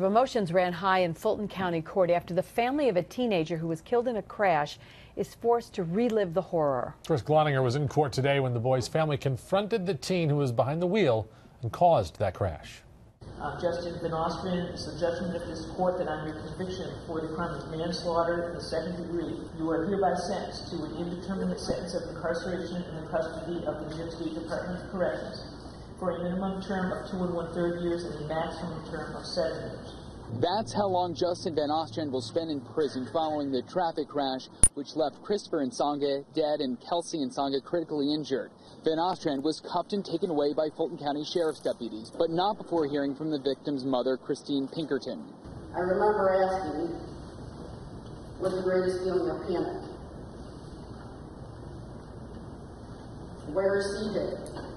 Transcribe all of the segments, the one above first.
Emotions ran high in Fulton County Court after the family of a teenager who was killed in a crash is forced to relive the horror. Chris Gloninger was in court today when the boy's family confronted the teen who was behind the wheel and caused that crash. Uh, Justin VanNostrand, it's the judgment of this court that on your conviction for the crime of manslaughter in the second degree, you are hereby sentenced to an indeterminate sentence of incarceration in the custody of the New York State Department of Corrections for a minimum term of two and one third years and a maximum term of seven years. That's how long Justin VanNostrand will spend in prison following the traffic crash, which left Christopher Insogna dead and Kelsey Insogna critically injured. VanNostrand was cuffed and taken away by Fulton County Sheriff's deputies, but not before hearing from the victim's mother, Christine Pinkerton. I remember asking, what the greatest feeling of panic? Where is CJ?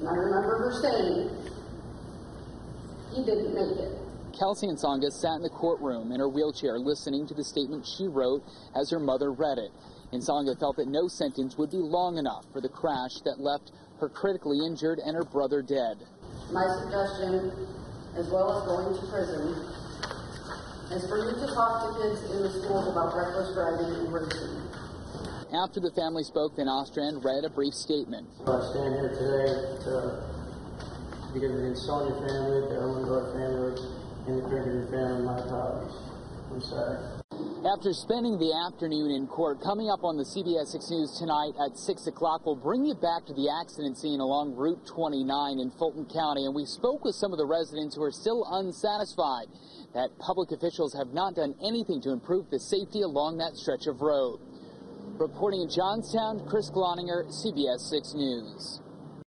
And I remember her saying, he didn't make it. Kelsey Insogna sat in the courtroom in her wheelchair listening to the statement she wrote as her mother read it. Insogna felt that no sentence would be long enough for the crash that left her critically injured and her brother dead. My suggestion, as well as going to prison, is for you to talk to kids in the schools about reckless driving and racing. After the family spoke, VanNostrand read a brief statement. I stand here today to, because of the family, the Elmendorf family, and the family, my apologies. I'm sorry. After spending the afternoon in court, coming up on the CBS 6 News tonight at 6 o'clock, we'll bring you back to the accident scene along Route 29 in Fulton County. And we spoke with some of the residents who are still unsatisfied that public officials have not done anything to improve the safety along that stretch of road. Reporting in Johnstown, Chris Gloninger, CBS 6 News.